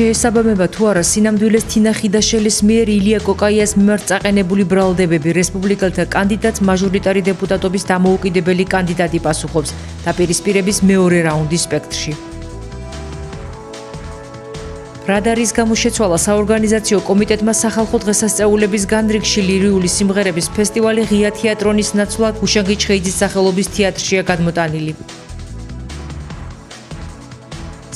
შეესაბამება თუ არა სინამდვილეს თინა ხიდაშელის მიერ ილია კოკაიას მიმართ წაყენებული ბრალდებები რესპუბლიკელთა კანდიდატს მაჟორიტარი დეპუტატობის დამოუკიდებელი კანდიდატი პასუხობს დაპირისპირების მეორე რაუნდის სპექტრში. რადარის გამოშეცვალა საორგანიზაციო კომიტეტმა სახალხო დღესასწაულების განრიგში ლირიული სიმღერების ფესტივალი ღია თეატრონის ნაცვლად უშანგი ჩხეიძის სახელობის თეატრშია გადმოტანილი.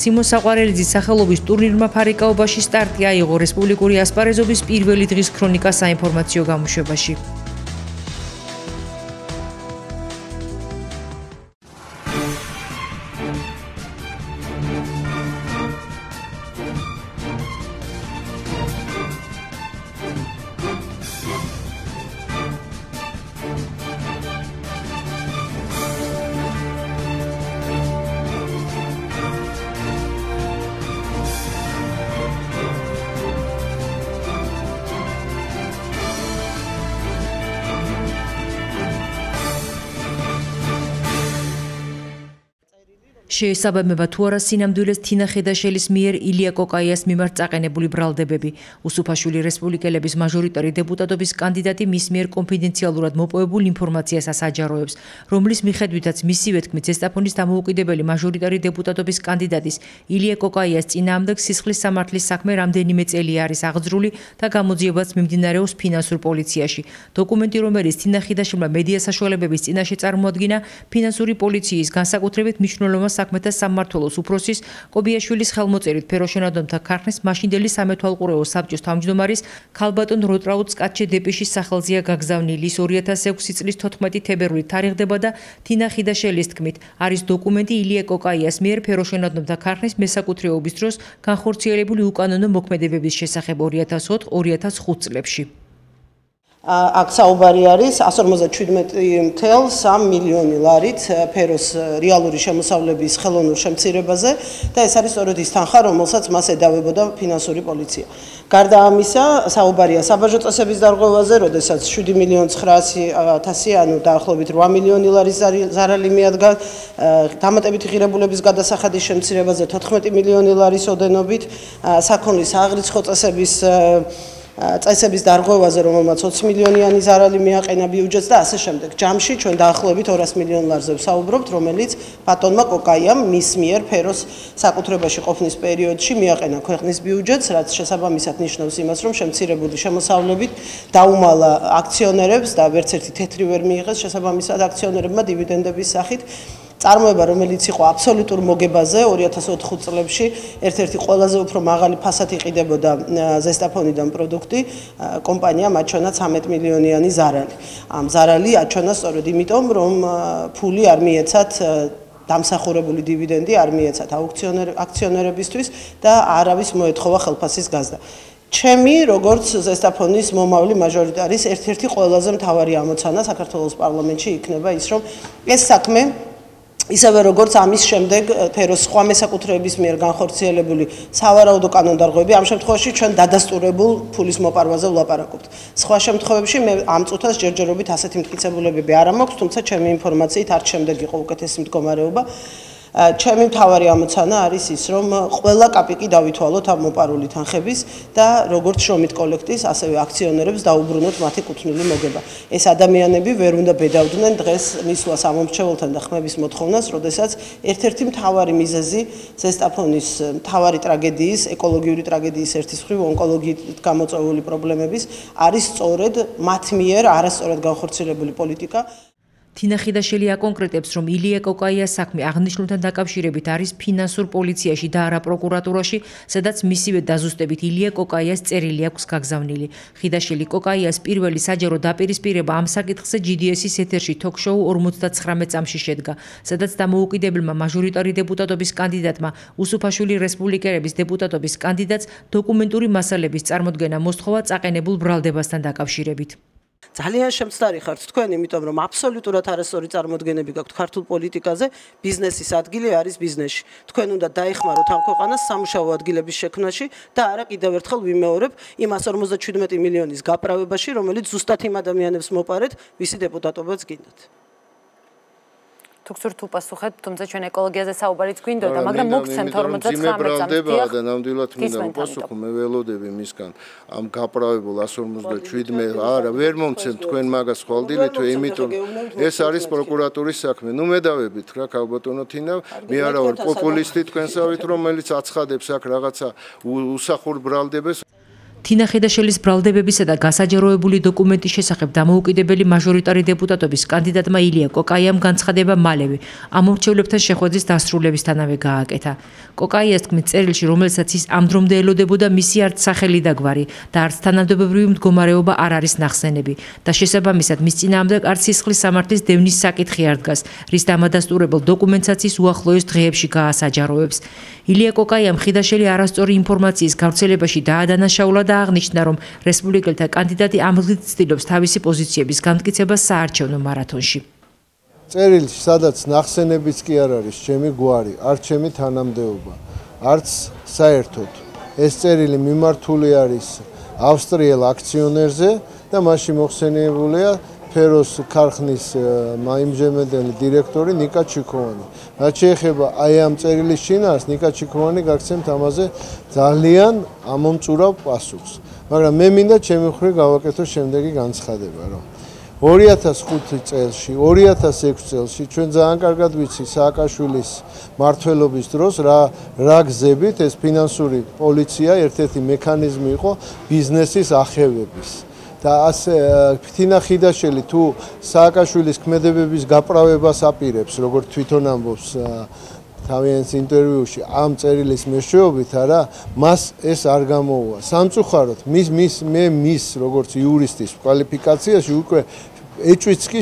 სიმონ საყვარელიძის სახელობის ტურნირმა ფარიკაობაში სტარტი აიღო რესპუბლიკური ასპარეზობის პირველი დღის ქრონიკა საინფორმაციო გამოშვებაში. შეესაბამება თუ არა სინამდვილეს თინა ხედაშელის მიერ ილია კოკაიას მიმართ წაყენებული ბრალდებები. უსუფაშვილი რესპუბლიკელების მაჟორიტარი დეპუტატობის კანდიდატი მის მიერ კონფიდენციალურად მოპოვებულ ინფორმაციას ასაჯაროებს, რომლის მიხედვითაც მისივე თქმით ზესტაფონის დამოუკიდებელი მაჟორიტარი დეპუტატობის კანდიდატის ილია კოკაიას წინააღმდეგ სისხლის სამართლის საქმე რამდენიმე წელი არის აღძრული და გამოძიებაც მიმდინარეობს ფინანსურ პოლიციაში. დოკუმენტი, რომელიც თინა ხედაშელმა მედია საშუალებების წინაშე წარმოადგინა, ფინანსური პოლიციის განსაკუთრებით მნიშვნელოვან საქმეთა სამმართველოს უფროსის კობიაშვილის ხელმოწერით ფეროშენადონთა ქარხნის მაშინდელი სამეთვალყურეო საბჭოს თავმჯდომარის ქალბატონ როტრაუც კაჩე დეპიშის სახელზეა გაგზავნილი. 2006 წლის 14 თებერვლით თარიღდება და თინა ხიდაშელის თქმით არის დოკუმენტი ილია კოკაიას მიერ ფეროშენადონთა ქარხნის მესაკუთრეობის დროს განხორციელებული უკანონო მოქმედებების შესახებ 2004-2005 წლებში აქ საუბარი არის 157.3 მილიონი ლარით ფეროს რეალური შემოსავლების ხელოვნურ შემცირებაზე და ეს არის სწორედ ის თანხა, რომელსაც მას ედავებოდა ფინანსური პოლიცია. გარდა ამისა, საუბარია საბაჟო წესების დარღვევაზე, როდესაც 7 მილიონ 900.000 ანუ დაახლოებით 8 მილიონი ლარის ზარალი მიადგა დამატებითი ღირებულების გადასახადის შემცირებაზე 14 მილიონი ლარის ოდენობით, საქონლის აღრიცხო წესების წესების დარღვევაზე, რომელმაც 20 მილიონიანი ზარალი მიაყენა ბიუჯეტს და ასე შემდეგ. ჯამში ჩვენ დაახლოებით 200 მილიონ ლარზე ვსაუბრობთ, რომელიც ბატონმა კოკაიამ მის მიერ ფეროს საკუთრებაში ყოფნის პერიოდში მიაყენა ქვეყნის ბიუჯეტს, რაც შესაბამისად ნიშნავს იმას, რომ შემცირებული შემოსავლებით დაუმალა აქციონერებს და ვერც ერთი თეთრი ვერ მიიღეს შესაბამისად აქციონერებმა დივიდენდების სახით. წარმოება რომელიც იყო აბსოლუტურ მოგებაზე 2004 წლებში ერთ-ერთი ყველაზე უფრო მაღალი ფასად იყიდებოდა ზესტაფონიდან პროდუქტი კომპანია მაჩონა 13 მილიონიანი ზარალი. ამ ზარალი აჩონა სწორედ იმიტომ რომ ფული არ მიეცათ დამსახურებული დივიდენდი არ მიეცათ აუქციონერებისთვის და არავის მოეთხოვა ხელფასის გაზრდა. ჩემი როგორც ზესტაფონის მომავალი მაჟორიტარის ერთ-ერთი ყველაზე მთავარი ამოცანა საქართველოს პარლამენტში იქნება ის რომ ეს საქმე ისევე როგორც ამის შემდეგ ფეროს სხვა მესაკუთრეების მიერ განხორციელებული სავარაუდო კანონდარღვევები ამ შემთხვევაში ჩვენ დადასტურებულ ფულის მოპარვაზე ვლაპარაკობთ. სხვა შემთხვევებში მე ამ წუთას ჯერჯერობით ასეთი მტკიცებულებები არ მაქვს, თუმცა ჩემი ინფორმაციით არ შემდეგ იყო უკეთესი მდგომარეობა. ჩემი მთავარი ამოცანა არის ის, რომ ყველა კაპიკი დავითვალოთ ამ მოპარული თანხების და როგორც შრომით კოლექტივს, ასევე აქციონერებს დაუბრუნოთ მათი კუთვნილი მოგება. ეს ადამიანები ვერ უნდა ბედავდნენ დღეს მისვლა სამომრჩეველთან და ხმების მოთხოვნას, როდესაც ერთ-ერთი მთავარი მიზეზი ზესტაფონის მთავარი ტრაგედიის, ეკოლოგიური ტრაგედიის ერთის მხრივ ონკოლოგიით გამოწვეული პრობლემების არის სწორედ მათ მიერ არასწორად განხორციელებული პოლიტიკა. თინახიდაშვილი აკონკრეტებს, რომ ილია კოკაია საქმე აღნიშნულთან დაკავშირებით არის ფინანსურ პოლიციაში და არა პროკურატურაში, სადაც მისივე დაზუსტებით ილია კოკაიას წერილი აქვს გაგზავნილი. ხიდაშვილი კოკაიას პირველი საჯარო დაპირისპირება ამ საკითხზე GDS-ის ეთერში ток-შოუ 59 წამში შედგა, სადაც დამოუკიდებელმა მაჟორიტარი დეპუტატობის კანდიდატმა უსუფაშვილი რესპუბლიკერების დეპუტატობის კანდიდატს დოკუმენტური მასალების წარმოდგენა მოსთხოვა წაყენებულ ბრალდებასთან დაკავშირებით. ძალიან შემცდარი ხართ თქვენ, იმიტომ რომ აბსოლუტურად არასწორი წარმოდგენები გაქვთ ქართულ პოლიტიკაზე, ბიზნესის ადგილი არის ბიზნესში. თქვენ უნდა დაეხმაროთ ამ ქვეყანას სამუშაო ადგილების შექმნაში და არა კიდევ ერთხელ ვიმეორებ იმ 157 მილიონის გაправებაში, რომელიც ზუსტად იმ ადამიანებს მოპარეთ, ვისი დეპუტატობაც გინდათ. თუ გსურთ უპასუხეთ, თუმცა ჩვენ ეკოლოგიაზე საუბარიც გვინდოდა, მაგრამ მოგცემთ 59-ზე. და ნამდვილად მინდა უპასუხო, მე ველოდები მისგან. ამ გაправებულ 157-მე, არა, ვერ მომცემ თქვენ მაგას ხვალდილეთო, იმიტომ ეს არის პროკურატურის საქმე. ნუ მედავებით რა ქალბატონო თინა, მე არა ვარ პოპულისტი თქვენსავით, რომელიც აცხადებს აქ რაღაცა უსახურ ბრალდებას თინა ხედაშელის ბრალდებებისა და გასაჯაროებული დოკუმენტის შესახებ დამოუკიდებელი მაჟორიტარი დეპუტატობის კანდიდატმა ილია კოკაიამ განცხადება მალევე ამორჩევლებთან შეხვედრის დასრულებისთანავე გააკეთა. კოკაიას თქმით წერილში, რომელსაც ის ამ დრომდე ელოდებოდა მისი არც სახელი და გვარი და არც თანამდებობრივი მდგომარეობა არ არის ნახსენები და შესაბამისად მის წინააღმდეგ არც სისხლის სამართლის დევნის საკითხი არ დგას, რის დამადასტურებელ დოკუმენტსაც ის უახლოეს დღეებში გაასაჯაროებს. ილია კოკაიამ ხიდაშელი არასწორი ინფორმაციის გავრცელებაში დაადანაშაულა და აღნიშნა, რომ რესპუბლიკელთა კანდიდატი ამღლით ცდილობს თავისი პოზიციების განმტკიცებას საარჩევნო მარათონში. წერილში, სადაც ნახსენებიც კი არ არის, ჩემი გვარი, არ ჩემი თანამდებობა, არც საერთოდ. ეს წერილი მიმართული არის ავსტრიელ აქციონერზე და მასში მოხსენიებულია ფეროს ქარხნის მაიმჟემედელი დირექტორი ნიკა ჩიქოვანი. რაც შეეხება აი ამ წერილის შინას, ნიკა ჩიქოვანი გაგცემთ ამაზე ძალიან ამომწურავ პასუხს. მაგრამ მე მინდა ჩემი ხრი გავაკეთო შემდეგი განცხადება, რომ 2005 წელს, 2006 წელს ჩვენ ძალიან კარგად ვიცი სააკაშვილის მართლობის დროს რა რა გზებით ეს ფინანსური პოლიცია ერთ-ერთი მექანიზმი იყო ბიზნესის ახევების. და ასე ფთინა ხიდაშვილი თუ სააკაშვილის ქმედებების გაправებას აპირებს, როგორც თვითონ ამბობს თავიანს ინტერვიუში ამ წერილის მეშვეობით არა მას ეს არ გამოუვა. სამწუხაროდ მის მის მე მის როგორც იურისტის კვალიფიკაციაში უკვე ეჭვიც კი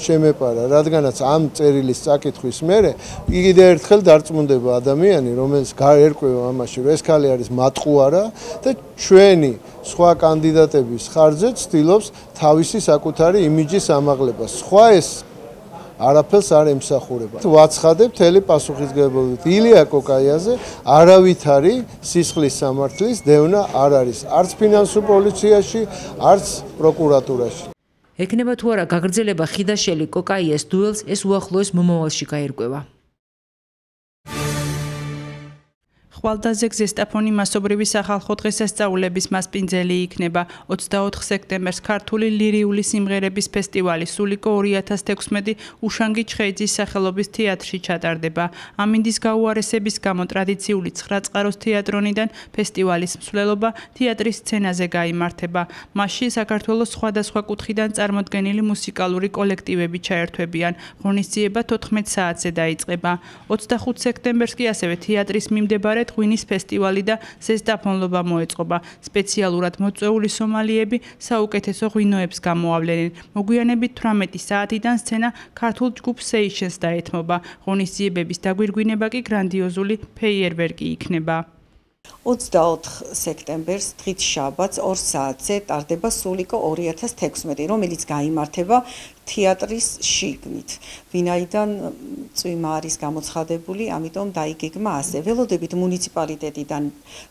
შემეპარა, რადგანაც ამ წერილის წაკითხვის მერე კიდე ერთხელ დარწმუნდება ადამიანი, რომელიც გაერკვევა ამაში, რომ ეს ქალი არის მატყუარა და ჩვენი სხვა კანდიდატების ხარჯზე ცდილობს თავისი საკუთარი იმიჯის ამაღლებას. სხვა ეს არაფერს არ ემსახურება. ვაცხადებ თელი პასუხისგებლობით ილია კოკაიაზე არავითარი სისხლის სამართლის დევნა არ არის არც ფინანსურ პოლიციაში, არც პროკურატურაში. ექნება თუ არა გაგრძელება ხიდაშელი კოკაიას დუელს ეს უახლოეს მომავალში გაირკვევა. ხვალდაზე გზესტაფონი მასობრივი სახალხო დღესასწაულების მასპინძელი იქნება 24 სექტემბერს ქართული ლირიული სიმღერების ფესტივალი სულიკო 2016 უშანგი ჩხეიძის სახელობის თეატრში ჩატარდება. ამინდის გაუარესების გამო ტრადიციული 9 წყაროს თეატრონიდან ფესტივალის მსვლელობა თეატრის სცენაზე გამართება. მასში საქართველოს სხვადასხვა კუთხიდან წარმოდგენილი მუსიკალური კოლექტივები ჩაერთვებიან. ღონისძიება 14 საათზე დაიწყება. 25 სექტემბერს კი ასევე თეატრის მიმდებარე ღვინის ფესტივალი და ზესტაფონლობა მოეწყობა. სპეციალურად მოწვეული სომალიები საუკეთესო ღვინოებს გამოავლენენ. მოგვიანებით 18 საათიდან სცენა ქართულ ჯგუფ Seychelles დაეთმობა. ღონისძიებების დაგვირგვინება კი გრანდიოზული ფეიერვერკი იქნება. 24 სექტემბერს დღით შაბათს 2 საათზე ტარდება სულიკო 2016, რომელიც გამართება თეატრის შიგნით. ვინაიდან წვიმა არის გამოცხადებული, ამიტომ დაიგეგმა ასე. ველოდებით მუნიციპალიტეტიდან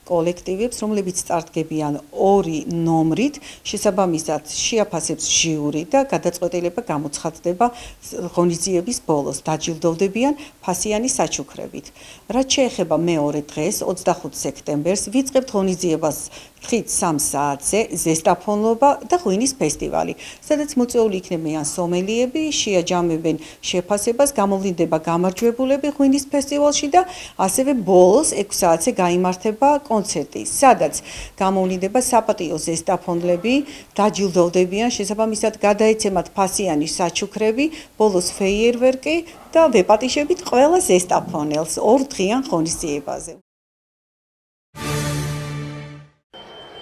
კოლექტივებს, რომლებიც სტარტგებიან ორი ნომრით, შესაბამისად შეაფასებს ჟიური და გადაწყვეტილება გამოცხადდება ღონისძიების ბოლოს. დაჯილდოვდებიან ფასიანი საჩუქრებით. რაც შეეხება მეორე დღეს, 25 სექტემბერს, ვიწყებთ ღონისძიებას დღით 3 საათზე ზესტაფონლობა და ღვინის ფესტივალი, სადაც მოწვეული იქნებიან სომელიები, შეაჯამებენ შეფასებას, გამოვლინდება გამარჯვებულები ღვინის ფესტივალში და ასევე ბოლოს 6 საათზე გამართება კონცერტი, სადაც გამოვლინდება საპატიო ზესტაფონლები, დაჯილდოვდებიან შესაბამისად გადაეცემათ ფასიანი საჩუქრები, ბოლოს ფეიერვერკი და ვეპატიშებით ყველა ზესტაფონელს ორ დღიან ღონისძიებაზე.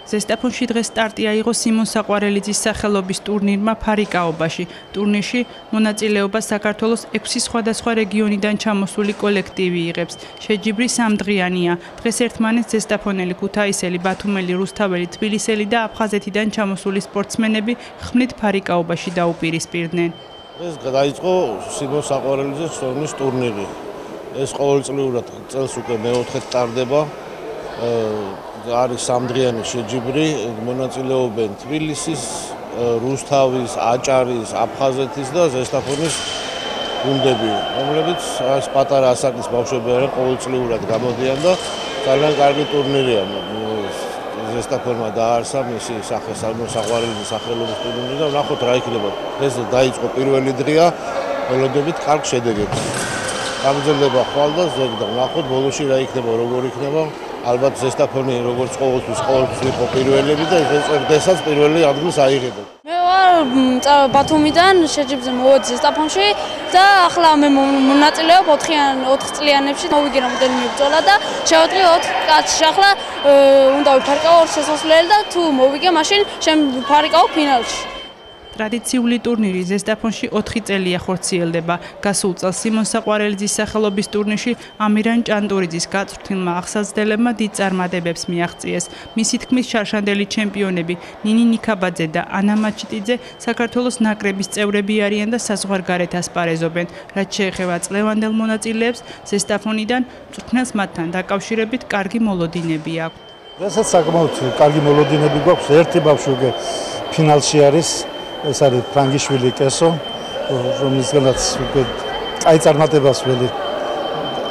ზესტაფონში დღეს სტარტი აიღო სიმონ საყვარელიძის სახელობის ტურნირმა ფარიკაობაში. ტურნირში მონაწილეობას საქართველოს 6 სხვადასხვა რეგიონიდან ჩამოსული კოლექტივი იღებს. შეჯიბრი სამდღიანია. დღეს ერთმანეთს ზესტაფონელი, ქუთაისელი, ბათუმელი, რუსთაველი, თბილისელი და აფხაზეთიდან ჩამოსული სპორტსმენები ხმნით ფარიკაობაში დაუპირისპირდნენ. ეს დაიწყო სიმონ საყვარელიძის ტურნირის ტურნირი. ეს ყოველწლიურად წელს უკვე მეოთხედ ტარდება. არის სამდღიანი შეჯიბრი მონაწილეობენ თბილისის, რუსთავის, აჭარის, აფხაზეთის და ზესტაფონის გუნდები, რომლებიც ეს პატარა ასაკის ბავშვები არიან, ყოველწლიურად გამოდიან და ძალიან კარგი ტურნირია. ზესტაფორმა დაარსა მისი სახე საყვარელი სახელობის ტურნირი და ნახოთ რა იქნება. ეს დაიწყო პირველი დღეა, ველოდებით კარგ შედეგებს. გამძლდება ხვალ და ზოგ და ნახოთ ბოლოში რა იქნება, როგორ იქნება. ალბათ ზესტაფონი როგორც ყოველთვის ყოველთვის იყო პირველები და ეს წესდასაც პირველი ადგილს აიღებდა. მე ვარ ბათუმიდან, შეჯიბზე მოვედი ზესტაფონში და ახლა მე მონაწილეობ 4-იან 4 წლიანებში მოვიგე რამდენიმე ბრძოლა და შევატყი 4 კაცში. ახლა უნდა ვიფარკავ ორ შესასვლელი და თუ მოვიგე, მაშინ შემფარიკავ ფინალში. ტრადიციული ტურნირი ზესტაფონში 4 წელია ხორციელდება. გასულ წელს სიმონ საყვარელიძის სახელობის ტურნირში ამირან ჭანტურიძის გაწვრთნილმა ახსაზრდელებმა დიდ წარმატებებს მიაღწიეს. მისი თქმის შარშანდელი ჩემპიონები ნინი ნიკაბაძე და ანა მაჩიტიძე საქართველოს ნაკრების წევრები არიან და საზღვარგარეთ ასპარეზობენ. რაც შეეხება წლევანდელ მონაწილეებს, ზესტაფონიდან წვრთნელს მათთან დაკავშირებით კარგი მოლოდინები აქვს. რასაც საკმაოდ კარგი მოლოდინები გვაქვს, ერთი ბავშვი უკვე ფინალში არის ეს არის ფრანგიშვილი კესო რომლისგანაც უკვე აი წარმატებას ველი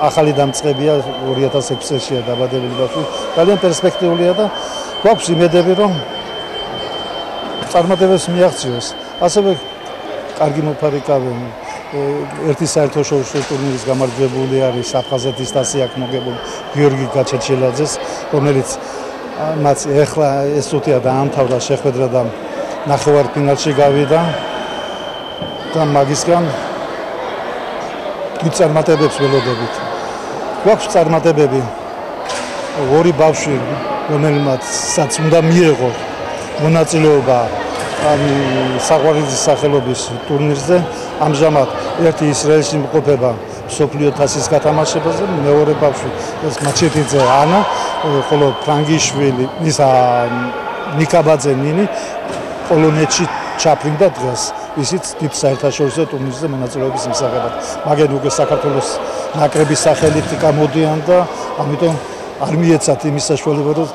ახალი დამწყებია 2006 წელშია დაბადებული ბავშვი. ძალიან პერსპექტიულია და გვაქვს იმედები რომ წარმატებას მიაღწიოს. ასევე კარგი მოფარიკავენ ერთი საერთაშორისო ტურნირის გამარჯვებული არის აფხაზეთის დასიაკ მოგებული გიორგი გაჩეჩილაძეს რომელიც მას ეხლა ეს უთია დაამთავრა შეხვედრა და ნახევარ ფინალში გავიდა და მაგისგან კი წარმატებებს ველოდებით. გვაქვს წარმატებები. ორი ბავშვი, რომელმაც უნდა მიიღო მონაწილეობა ამ საყვარლის სახელობის ტურნირზე, ამჟამად ერთი ისრაელში მყოფება სოფლიო თასის გათამაშებაზე, მეორე ბავშვი ეს მაჩეტიძე ანა, ხოლო ფრანგიშვილი, ისა ნიკაბაძე ნინი პოლონეთში ჩაფრინდა დღეს ისიც დიდ საერთაშორისო ტურნირზე მონაწილეობის იმსახებად. მაგრამ უკვე საქართველოს ნაკრების სახელით გამოდიან და ამიტომ არ მიეცათ იმის საშუალება რომ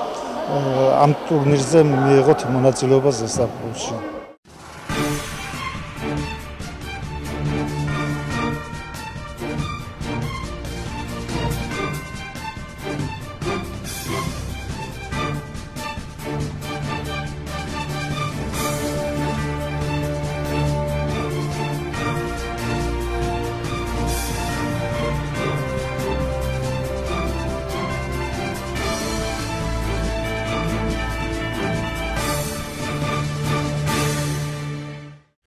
ამ ტურნირზე მიიღოთ მონაწილეობა ზესტაფონში.